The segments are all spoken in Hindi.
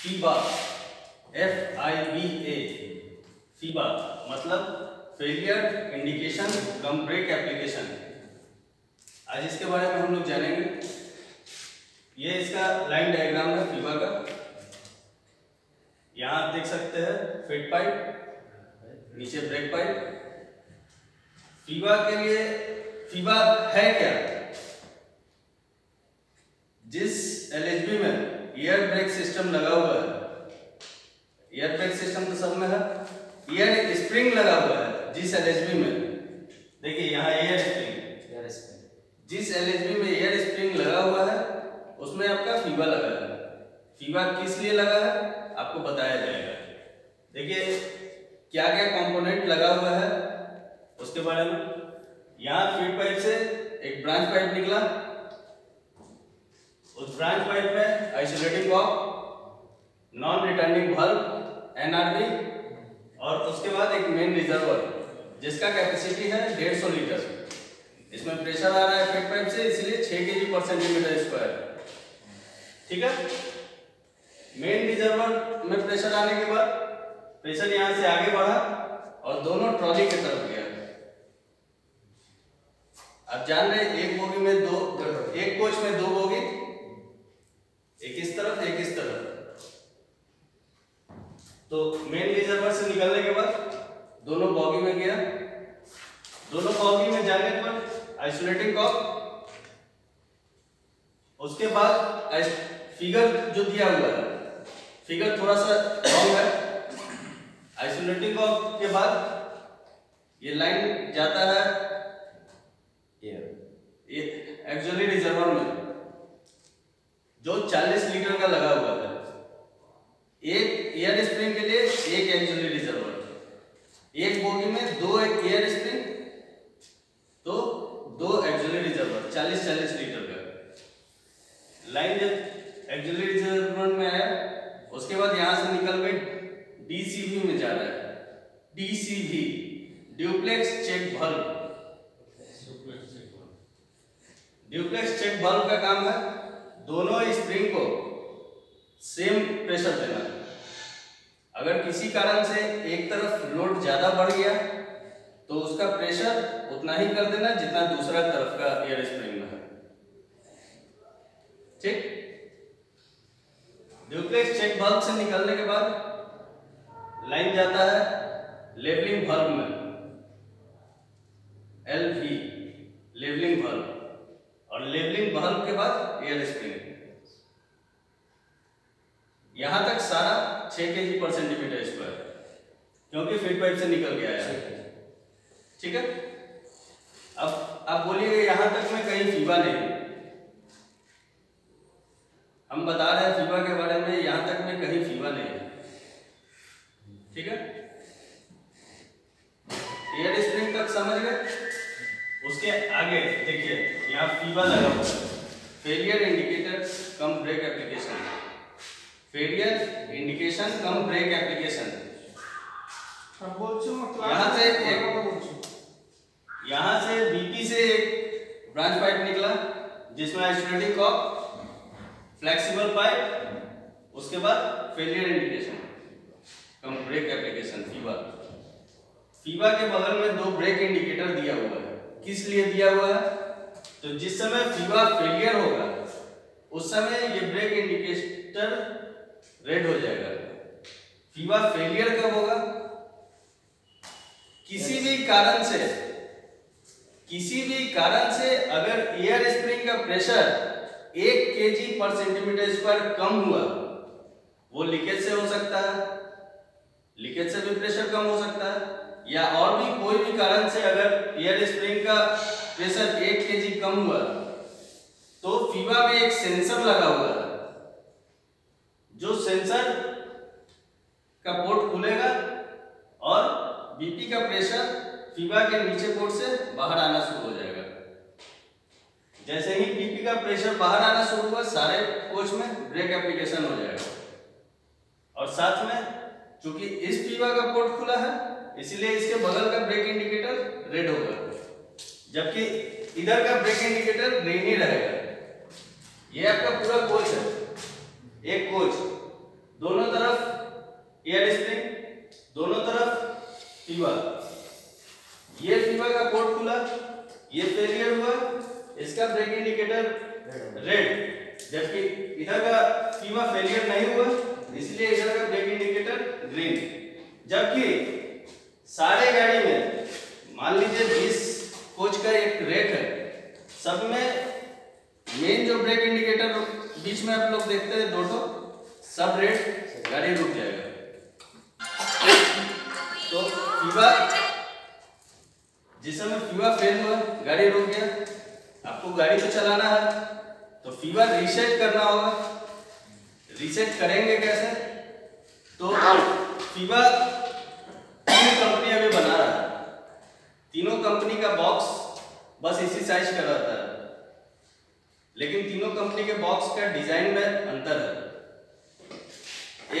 FIBA F I B A FIBA मतलब failure indication cum brake application आज इसके बारे में हम लोग जानेंगे। ये इसका लाइन डायग्राम है फीबा का। यहाँ आप देख सकते हैं फिट पाइप नीचे ब्रेक पाइप फीबा के लिए, फीबा है क्या? जिस एलएचबी में एयर ब्रेक सिस्टम लगा हुआ है। एयर ब्रेक सिस्टम तो सब में है। एयर स्प्रिंग लगा हुआ है जिस एलएचबी में। देखिए यहाँ एयर स्प्रिंग एयर स्प्रिंग जिस एलएचबी में एयर स्प्रिंग लगा हुआ है उसमें आपका फीबा लगा है। फीबा किस लिए लगा है आपको बताया जाएगा। देखिए क्या क्या कंपोनेंट लगा हुआ है उसके बारे में। यहाँ फ़ीड पाइप से एक ब्रांच पाइप निकला। उस ब्रांच पाइप में आइसोलेटिंग बॉक नॉन रिटर्निंग बल्ब एनआरबी और उसके बाद एक मेन रिजर्वर जिसका कैपेसिटी है डेढ़ सौ लीटर। इसमें प्रेशर आ रहा है फ़ीड पाइप से, इसलिए छह K G per centimetre square ठीक है? मेन रिजर्वर में प्रेशर आने के बाद प्रेशर यहाँ से आगे बढ़ा और दोनों ट्रॉली की तरफ़ गया। आप जान रहे एक बोगी में दो, एक कोच में दो बोगी एक इस तरफ़ एक इस तरफ़ तो मेन रिजर्वर से निकलने के बाद दोनों बॉगी में गया। दोनों बॉगी में जाने पर आइसोलेटिंग कॉप उसके बाद फिगर जो दिया हुआ है फिगर थोड़ा सा रॉन्ग है। आइसोलेटिंग कॉप के बाद ये लाइन जाता है ये एक्चुअली रिजर्वर में जो 40 लीटर का लगा हुआ है एक एयर स्प्रिंग के लिए एक एक्चुअली रिजर्वर एक बोगी में दो एक एयर स्प्रिंग तो दो एक्चुअली रिजर्वर 40 40 लीटर का लाइन जब एक्चुअली रिजर्वर में आया उसके बाद यहाँ से निकल के डीसीवी में जा रहा है DCV duplex check bulb duplex check bulb का काम है, दोनों स्प्रिंग को सेम प्रेशर देना। अगर किसी कारण से एक तरफ़ लोड ज़्यादा बढ़ गया तो उसका प्रेशर उतना ही कर देना जितना दूसरा तरफ़ का एयर स्प्रिंग में है। ठीक? ड्यूप्लेक्स चेक बल्ब से निकलने के बाद लाइन जाता है लेबलिंग बल्ब में। एल वी लेवलिंग बल्ब और लेवलिंग बल्ब के बाद एयर स्प्रिंग यहाँ तक सारा 6 K G per centimetre square क्योंकि फ़ीड पाइप से निकल गया है। ठीक है। अब आप बोलिए यहाँ तक में कहीं फीवा नहीं हम बता रहे हैं फीवा के बारे में यहाँ तक में कहीं फीवा नहीं ठीक है? एयर स्प्रिंग तक समझ गए? उसके आगे देखिए यहाँ फीवा लगा हुआ है। Failure indicator cum brake application failure indication cum brake application यहाँ से एक यहाँ से बीपी से एक ब्रांच पाइप निकला जिसमें आइसोलेटिंग कॉप फ्लेक्सिबल पाइप उसके बाद failure indication cum brake application FIBA FIBA के बगल में दो ब्रेक इंडिकेटर दिया हुआ है। किस लिए दिया हुआ है? तो जिस समय फीवा फेलियर होगा, उस समय ये ब्रेक इंडिकेटर रेड हो जाएगा। फीवा फेलियर कब होगा? किसी भी कारण से, किसी भी कारण से अगर एयर स्प्रिंग का प्रेशर एक के जी पर सेंटीमीटर स्क्वायर कम हुआ, वो लीकेज से हो सकता है। लीकेज से भी प्रेशर कम हो सकता है। या और भी कोई भी कारण से अगर एयर स्प्रिंग का प्रेशर एक के जी कम हुआ तो फीवा में एक सेंसर लगा हुआ है। जो सेंसर का पोर्ट खुलेगा और बीपी का प्रेशर फीवा के नीचे पोर्ट से बाहर आना शुरू हो जाएगा। जैसे ही बीपी का प्रेशर बाहर आना शुरू हुआ, सारे कोच में ब्रेक एप्लीकेशन हो जाएगा। और साथ में, चूँकि इस फीवा का पोर्ट खुला है इसलिए इसके बगल का ब्रेक इंडिकेटर रेड होगा। जबकि इधर का ब्रेक इंडिकेटर ग्रीन ही रहेगा। ये आपका पूरा कोच है। एक कोच दोनों तरफ़ एयर स्प्रिंग दोनों तरफ़ फीवा ये फीवा का पोर्ट खुला, ये फेलियर हुआ, इसका ब्रेक इंडिकेटर रेड जबकि इधर का फीवा फेलियर नहीं हुआ, इसलिए इधर का ब्रेक इंडिकेटर ग्रीन जबकि सारे गाड़ी में, मान लीजिए 20 कोच का एक रेट है, सब में मेन जो ब्रेक इंडिकेटर बीच में आप लोग देखते हैं दो सब रेड गाड़ी रुक जाएगा। तो फीवा, जिस समय फीवा फेल हुआ, गाड़ी रुक गया, आपको गाड़ी तो चलाना है तो फीवा रीसेट करना होगा। रीसेट करेंगे कैसे? तो फीवा तीन कंपनी अभी बना रहा है तीनों कंपनी का बॉक्स बस इसी साइज़ का रहता है। लेकिन तीनों कंपनी के बॉक्स का डिज़ाइन में अंतर है।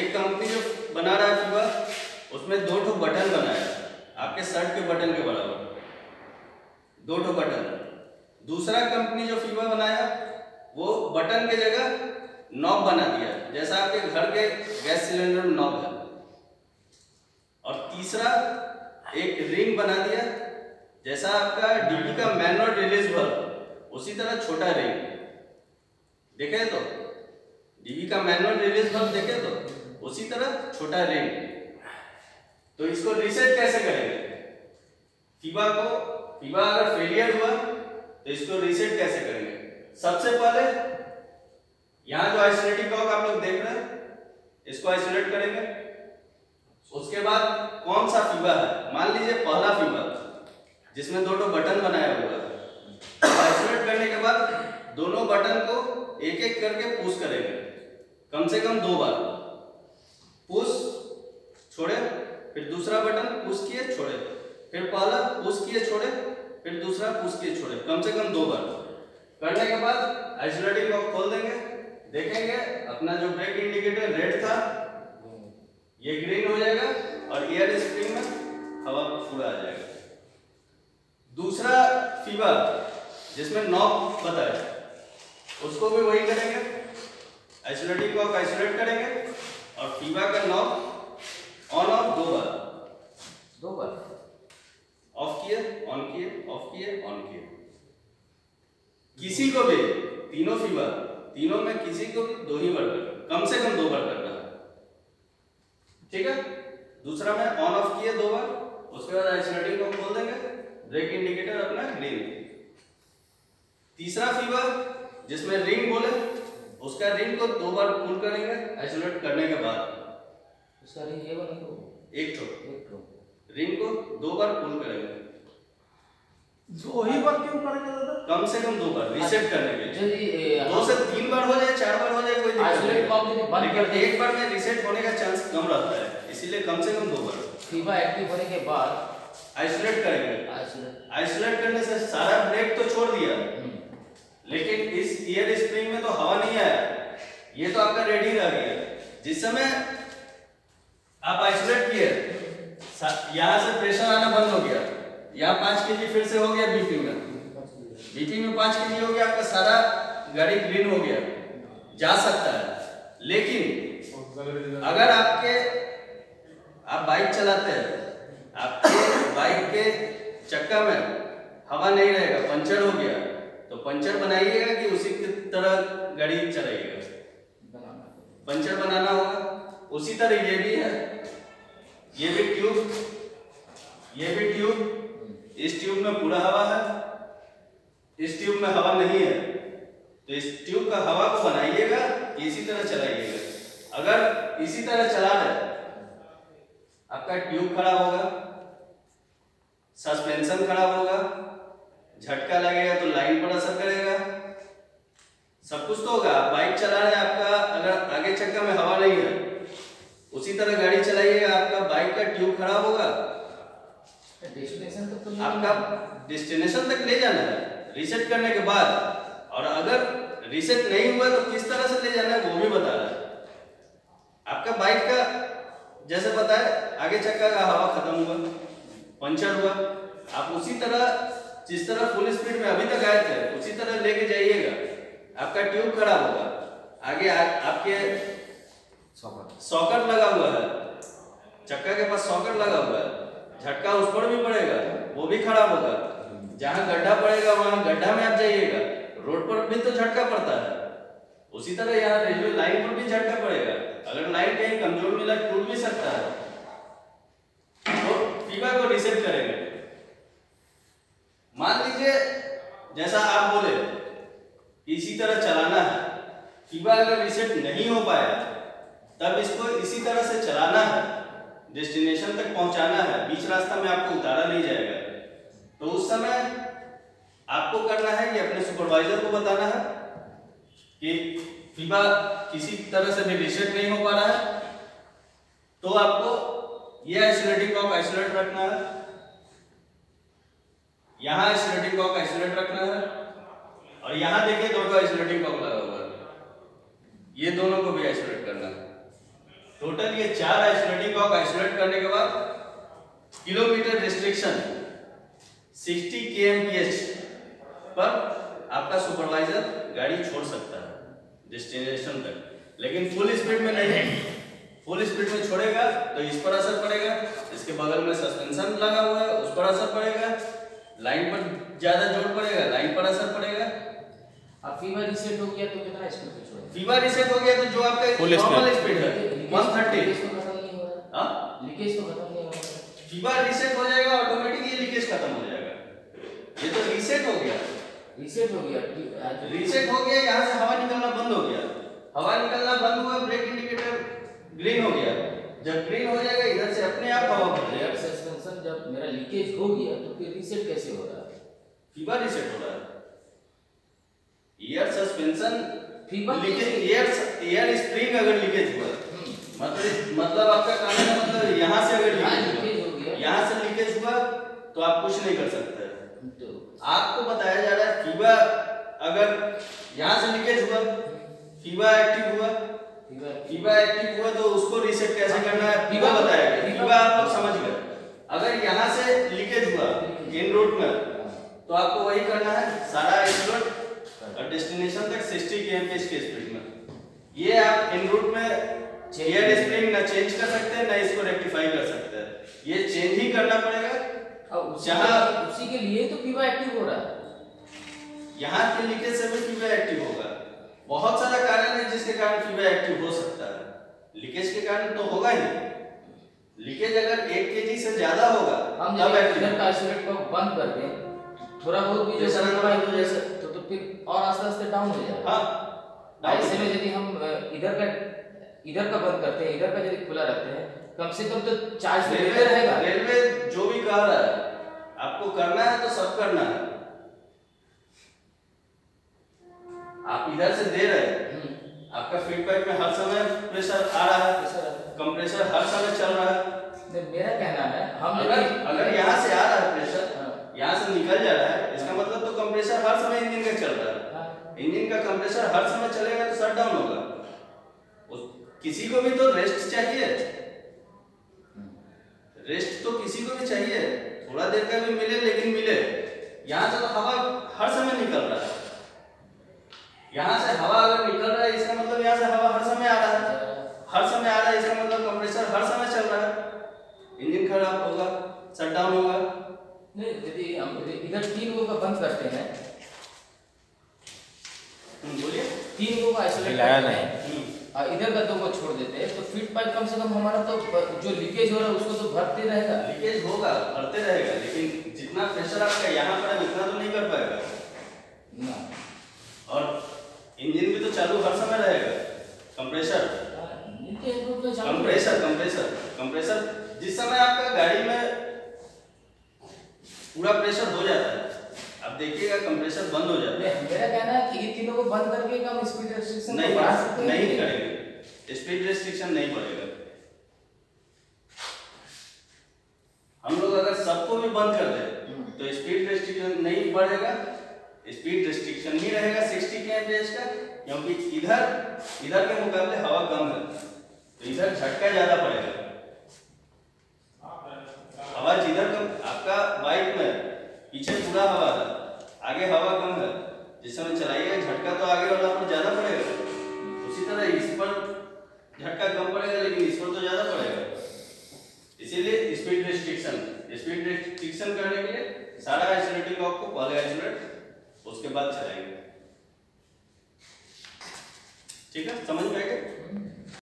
एक कंपनी जो बना रहा है फीवा उसमें दो ठो बटन बनाया आपके शर्ट के बटन के बराबर। दो ठो बटन दूसरा कंपनी जो फीवा बनाया, वो बटन के जगह नॉब बना दिया। जैसा आपके घर के गैस सिलेंडर में नॉब है। और तीसरा, एक रिंग बना दिया। जैसा आपका डीबी का मैनुअल रिलीज़ वर्क उसी तरह छोटा रिंग देखे तो डीबी का मैनुअल रिलीज़ वर्क देखे तो उसी तरह छोटा रिंग तो इसको रीसेट कैसे करेंगे? फीबा को फीबा अगर फेलियर हुआ तो इसको रीसेट कैसे करेंगे? सबसे पहले, यहाँ जो आइसोलेटिंग कॉक आप लोग देख रहे हैं, इसको आइसोलेट करेंगे. उसके बाद कौन सा फीबा है? मान लीजिए पहला फीबा जिसमें दो बटन बनाया हुआ आइसोलेट करने के बाद दोनों बटन को एक एक करके पुश करेंगे। कम से कम दो बार। पुश छोड़े, फिर दूसरा बटन पुश किए, छोड़े। फिर पहला पुश किए, छोड़े, फिर दूसरा पुश किए, छोड़े। कम से कम दो बार। करने के बाद आइसोलेटिंग को खोल देंगे। देखेंगे, अपना जो ब्रेक इंडिकेटर रेड था, ये ग्रीन हो जाएगा और एयर स्प्रिंग में हवा पूरा आ जाएगा। दूसरा फीवर, जिसमें नॉब बताए उसको भी वही करेंगे। आइसोलेटिंग को आइसोलेट करेंगे, और फीवा का नॉब ऑन ऑफ़ दो बार। दो बार? ऑफ़ किए ऑन किए ऑफ़ किए ऑन किए। किसी को भी, तीनों फीवर, तीनों में किसी को भी दो ही बार करना कम से कम दो बार करना है। ठीक है? दूसरा में ऑन ऑफ़ किए दो बार, उसके बाद आइसोलेटिंग को खोल देंगे। ब्रेक इंडिकेटर अपना ग्रीन तीसरा फीवर जिसमें रिंग बोले उसका रिंग को दो बार पुल करेंगे आइसोलेट करने के बाद। उसका रिंग ये वाला तो एक ठो। एक तो रिंग को दो बार पुल करेंगे। दो ही बार क्यों करेंगे दादा? कम से कम दो बार रीसेट करने के लिए। जी दो से तीन बार हो जाए चार बार हो जाए कोई दिक्कत आइसोलेट बंद कर लेकिन दे। एक बार में रीसेट होने का चांस कम रहता है इसीलिए कम से कम दो बार। फीवा एक्टिव होने के बाद आइसोलेट करेंगे। आइसोलेट करने से सारा ब्रेक तो छोड़ दिया। लेकिन इस एयर स्प्रिंग में तो हवा नहीं आया। ये तो आपका रेडी रह गया। जिस समय आप आइसोलेट किए यहाँ से प्रेशर आना बंद हो गया। यहाँ पाँच के फिर से हो गया बीपी में। बीपी में पाँच के जी हो गया आपका सारा गाड़ी क्लीन हो गया। जा सकता है। लेकिन अगर आपके आप बाइक चलाते हैं आपके बाइक के चक्का में हवा नहीं रहेगा, पंचर हो गया तो पंचर बनाइएगा कि उसी की तरह गाड़ी चलाइएगा। पंचर बनाना होगा, उसी तरह ये भी है। ये भी ट्यूब, ये भी ट्यूब, इस ट्यूब में पूरा हवा है, इस ट्यूब में हवा नहीं है तो इस ट्यूब का हवा को बनाइएगा, इसी तरह चलाइएगा। अगर इसी तरह चला रहे, आपका ट्यूब खराब होगा सस्पेंशन खराब होगा झटका लगेगा तो लाइन पर असर करेगा। सब कुछ तो होगा बाइक चला रहे आपका अगर आगे चक्का में हवा नहीं है उसी तरह गाड़ी चलाइएगा आपका बाइक का ट्यूब खराब होगा। डेस्टिनेशन तक तो आपका डेस्टिनेशन तक ले जाना है रिसेट करने के बाद। और अगर रिसेट नहीं हुआ तो किस तरह से ले जाना है वो भी बता रहा है। आपका बाइक का जैसे बताया आगे चक्का का हवा खत्म हुआ। पंचर हुआ। आप उसी तरह जिस तरह फुल स्पीड में अभी तक आए थे उसी तरह लेके जाइएगा। आपका ट्यूब खराब होगा। आगे आ, आपके सॉकर लगा हुआ है। चक्का के पास सॉकेट लगा हुआ है। झटका उस पर भी पड़ेगा। वो भी खराब होगा। जहाँ गड्ढा पड़ेगा वहाँ गड्ढा में आप जाइएगा। रोड पर भी तो झटका पड़ता है। उसी तरह यहाँ रेलवे लाइन पर भी झटका पड़ेगा। अगर लाइन कहीं कमज़ोर मिला टूट भी सकता है। तो को रिसेट करेंगे। मान लीजिए, जैसा आप बोले, इसी तरह चलाना है। फीवा अगर रिसेट नहीं हो पाया तब इसको इसी तरह से चलाना है। डेस्टिनेशन तक पहुंचाना है। बीच रास्ता में आपको उतारा नहीं जाएगा। तो उस समय आपको करना है कि अपने सुपरवाइजर को बताना है कि फीवा किसी तरह से भी रिसेट नहीं हो पा रहा है। तो आपको ये आइसोलेटिंग कॉक आइसोलेट रखना है। यहाँ आइसोलेटिंग कॉक आइसोलेट रखना है। और यहाँ देखिए दोनों आइसोलेटिंग कॉक लगा हुआ है। ये दोनों को भी आइसोलेट करना है। टोटल ये चार आइसोलेटिंग कॉक आइसोलेट करने के बाद किलोमीटर रिस्ट्रिक्शन 60 kmph पर आपका सुपरवाइजर गाड़ी छोड़ सकता है डेस्टिनेशन तक। लेकिन फुल स्पीड में नहीं। फुल स्पीड में छोड़ेगा तो इस पर असर पड़ेगा। इसके बगल में सस्पेंशन लगा हुआ है उस पर असर पड़ेगा। लाइन पर ज़्यादा ज़ोर पड़ेगा लाइन पर असर पड़ेगा। अब फीवर रिसेट हो गया तो कितना स्पीड पे छोड़ेगा फीवर रिसेट हो गया तो जो आपका नॉर्मल स्पीड है 130 तो खत्म नहीं हो हाँ? लीकेज तो खत्म नहीं हो रहा फीवर रिसेट हो जाएगा ऑटोमेटिक ये लीकेज खत्म हो जाएगा। ये तो रीसेट हो गया। रीसेट हो गया रीसेट हो। गया यहाँ से हवा निकलना बंद हो गया। हवा निकलना बंद हुआ ब्रेक इंडिकेटर ग्रीन हो गया। जब ग्रीन हो जाएगा इधर से अपने आप हवा भर जाएगा। सस्पेंशन जब मेरा लीकेज हो गया तो फिर रीसेट कैसे हो रहा है? फीवर रिसेट हो रहा है। Air suspension FIBA leakage air air spring अगर लीकेज हुआ। मतलब मतलब आपका कहने का मतलब यहाँ से अगर हाँ, लीकेज हो गया। यहाँ से लीकेज हुआ तो आप कुछ नहीं कर सकते। तो आपको बताया जा रहा है फीवा अगर यहाँ से लीकेज हुआ फीवा एक्टिव हुआ फीवा एक्टिव हुआ तो उसको रीसेट कैसे करना है? फीवा फीवा- बताया गया। फीवा आप लोग समझ गए। अगर यहाँ से लीकेज हुआ इन रूट में तो आपको वही करना है सारा और डेस्टिनेशन तक 60 kmph के स्पीड में। ये आप इन रूट में एयर स्प्रिंग ना चेंज कर सकते हैं ना इसको रेक्टिफाई कर सकते हैं। ये चेंज ही करना पड़ेगा। उसी जहाँ- उसी के लिए तो फीवर एक्टिव हो रहा है। यहाँ के लीकेज से भी फीवर एक्टिव होगा। बहुत सारा कारण है जिसके कारण फीवर एक्टिव हो सकता है। लीकेज के कारण तो होगा ही। लीकेज अगर एक के से ज़्यादा होगा हम तब इधर का आइसोलेट को बंद कर दें। थोड़ा बहुत भी जो होगा तो जैसे तो तो फिर और आस्ते आस्ते डाउन हो जाएगा। हाँ ऐसे में यदि हम इधर का इधर का बंद करते हैं इधर का यदि खुला रखते हैं कम से कम तो चार्ज तो रेलवे रहेगा। रेलवे जो भी कह रहा है आपको करना है तो सब करना है। आप इधर से दे रहे हैं। हम्म, आपका फीडबैक में हर समय प्रेशर आ रहा है। कंप्रेसर हर समय चल रहा है। मेरा कहना है हम अगर अगर यहाँ से आ रहा है प्रेशर हाँ, यहाँ से निकल जा रहा है इसका मतलब तो कंप्रेसर हर समय इंजन का चल रहा है। हाँ, इंजन का कंप्रेसर हर समय चलेगा तो शट डाउन होगा। किसी को भी तो रेस्ट चाहिए। रेस्ट तो किसी को भी चाहिए। थोड़ा देर का भी मिले लेकिन मिले। यहाँ से तो हवा हर समय निकल रहा है। यहाँ से हवा अगर निकल रहा है इसका मतलब यहाँ से हवा हर समय आ रहा है। हर समय आ रहा है इसका मतलब कंप्रेसर हर समय चल रहा है। इंजन खराब होगा शट डाउन होगा। नहीं यदि हम इधर तीन का बंद करते हैं। हम्म, बोलिए। तीन का आइसोलेट हिलाया करते हैं। हम्म, और इधर का दो को छोड़ देते हैं तो फ़ीड पाइप कम से कम हमारा तो जो लीकेज हो रहा है उसको तो भरते रहेगा। लीकेज होगा भरते रहेगा लेकिन जितना प्रेशर आपका यहाँ पर है उतना तो नहीं कर पाएगा। ना। और इंजन भी तो चालू हर समय रहेगा। कंप्रेसर कंप्रेसर कंप्रेसर कंप्रेसर जिस समय आपका गाड़ी में पूरा प्रेशर हो जाता है आप देखिएगा कंप्रेसर बंद हो जाता है। मेरा कहना है कि इन तीनों को बंद करके हम स्पीड रेस्ट्रिक्शन नहीं बढ़ा सकते नहीं करेंगे। स्पीड रेस्ट्रिक्शन नहीं पड़ेगा हम लोग अगर सबको भी बंद कर दें तो स्पीड रेस्ट्रिक्शन नहीं बढ़ेगा। स्पीड रिस्ट्रिक्शन ही रहेगा 60 के का, क्योंकि इधर इधर के मुकाबले हवा कम है। तो इधर झटका ज़्यादा